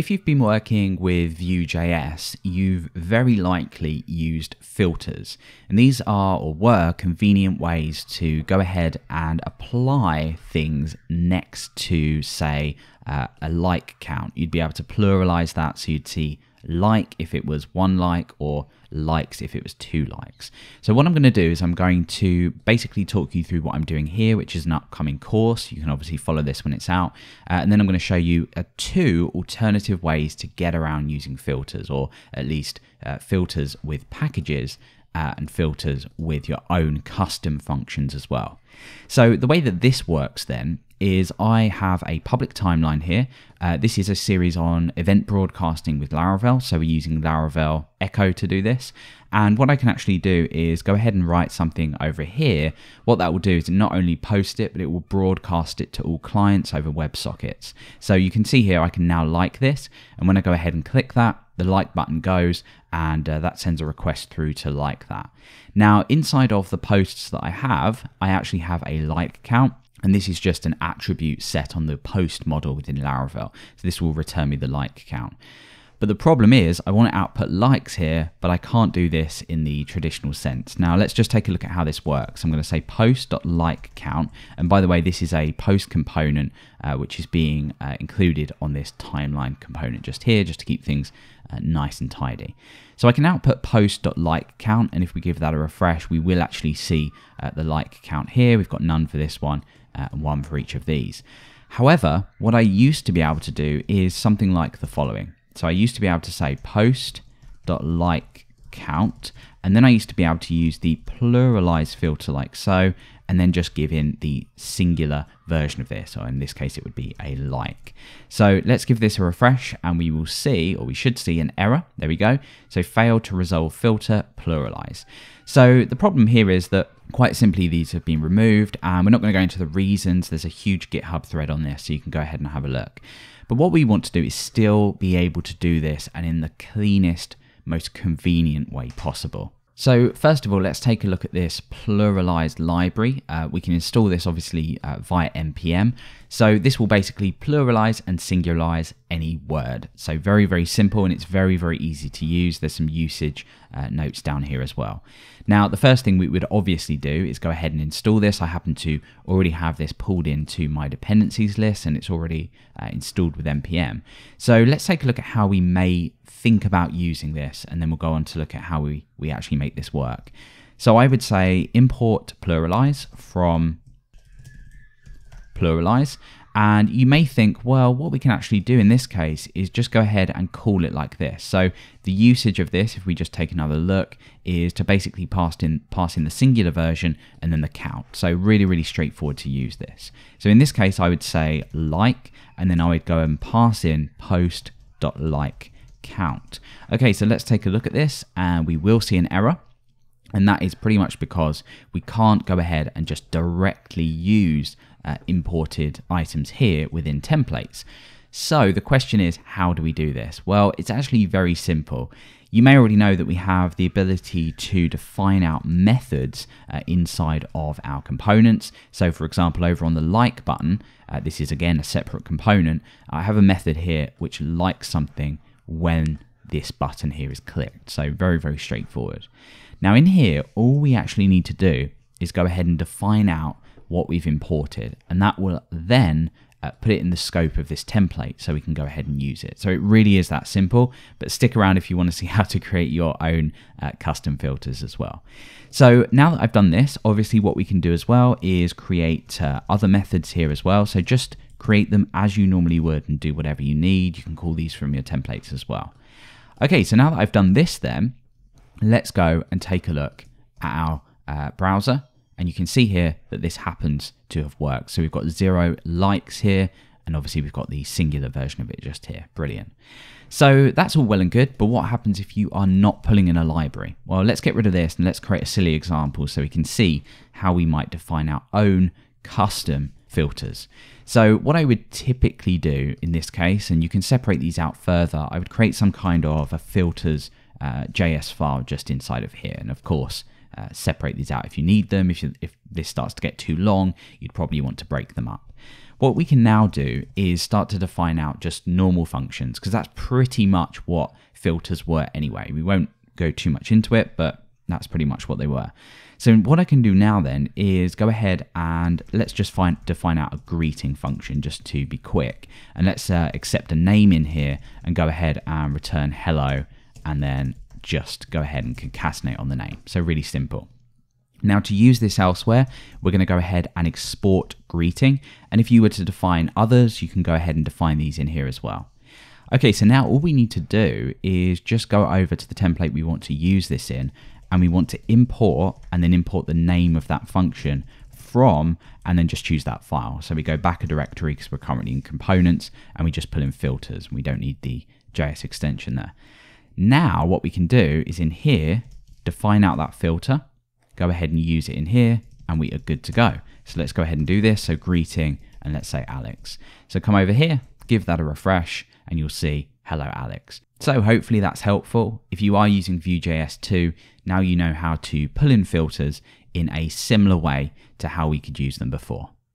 If you've been working with Vue.js, you've very likely used filters. And these are or were convenient ways to go ahead and apply things next to, say, uh, a like count. You'd be able to pluralize that so you'd see like if it was one like or likes if it was two likes. So what I'm going to do is I'm going to basically talk you through what I'm doing here, which is an upcoming course. You can obviously follow this when it's out. Uh, and then I'm going to show you uh, two alternative ways to get around using filters, or at least uh, filters with packages uh, and filters with your own custom functions as well. So the way that this works then is I have a public timeline here. Uh, this is a series on event broadcasting with Laravel. So we're using Laravel Echo to do this. And what I can actually do is go ahead and write something over here. What that will do is not only post it, but it will broadcast it to all clients over WebSockets. So you can see here, I can now like this. And when I go ahead and click that, the like button goes and uh, that sends a request through to like that. Now, inside of the posts that I have, I actually have a like count. And this is just an attribute set on the post model within Laravel. So this will return me the like count. But the problem is I want to output likes here, but I can't do this in the traditional sense. Now let's just take a look at how this works. I'm going to say post.like count. And by the way, this is a post component, uh, which is being uh, included on this timeline component just here, just to keep things uh, nice and tidy. So I can output post.like count. And if we give that a refresh, we will actually see uh, the like count here. We've got none for this one uh, and one for each of these. However, what I used to be able to do is something like the following. So I used to be able to say post.like count, and then I used to be able to use the pluralize filter like so, and then just give in the singular version of this, or in this case it would be a like. So let's give this a refresh and we will see, or we should see an error. There we go. So failed to resolve filter pluralize. So the problem here is that quite simply these have been removed and we're not going to go into the reasons. There's a huge GitHub thread on this so you can go ahead and have a look. But what we want to do is still be able to do this and in the cleanest, most convenient way possible. So first of all, let's take a look at this pluralized library. Uh, we can install this obviously uh, via npm. So this will basically pluralize and singularize any word. So very, very simple and it's very, very easy to use. There's some usage uh, notes down here as well. Now, the first thing we would obviously do is go ahead and install this. I happen to already have this pulled into my dependencies list and it's already uh, installed with npm. So let's take a look at how we may think about using this and then we'll go on to look at how we, we actually make this work. So I would say import pluralize from pluralize. And you may think, well, what we can actually do in this case is just go ahead and call it like this. So the usage of this, if we just take another look, is to basically pass in, pass in the singular version and then the count. So really, really straightforward to use this. So in this case, I would say like, and then I would go and pass in post.like count. Okay, so let's take a look at this and we will see an error. And that is pretty much because we can't go ahead and just directly use uh, imported items here within templates. So the question is, how do we do this? Well, it's actually very simple. You may already know that we have the ability to define out methods uh, inside of our components. So for example, over on the like button, uh, this is again a separate component. I have a method here which likes something when this button here is clicked. So very, very straightforward. Now in here, all we actually need to do is go ahead and define out what we've imported, and that will then uh, put it in the scope of this template so we can go ahead and use it. So it really is that simple, but stick around if you want to see how to create your own uh, custom filters as well. So now that I've done this, obviously what we can do as well is create uh, other methods here as well. So just create them as you normally would and do whatever you need. You can call these from your templates as well. Okay, so now that I've done this then, let's go and take a look at our uh, browser and you can see here that this happens to have worked. So we've got zero likes here, and obviously we've got the singular version of it just here. Brilliant. So that's all well and good, but what happens if you are not pulling in a library? Well, let's get rid of this and let's create a silly example so we can see how we might define our own custom filters. So what I would typically do in this case, and you can separate these out further, I would create some kind of a filters uh, JS file just inside of here. And of course, uh, separate these out if you need them. If, you, if this starts to get too long, you'd probably want to break them up. What we can now do is start to define out just normal functions because that's pretty much what filters were anyway. We won't go too much into it, but that's pretty much what they were. So what I can do now then is go ahead and let's just find define out a greeting function just to be quick. And let's uh, accept a name in here and go ahead and return hello and then just go ahead and concatenate on the name. So really simple. Now to use this elsewhere, we're going to go ahead and export greeting. And if you were to define others, you can go ahead and define these in here as well. Okay, so now all we need to do is just go over to the template we want to use this in and we want to import and then import the name of that function from and then just choose that file. So we go back a directory because we're currently in components and we just pull in filters. We don't need the JS extension there. Now what we can do is in here, define out that filter, go ahead and use it in here and we are good to go. So let's go ahead and do this. So greeting and let's say Alex. So come over here, give that a refresh and you'll see hello Alex. So hopefully that's helpful. If you are using Vue.js 2, now you know how to pull in filters in a similar way to how we could use them before.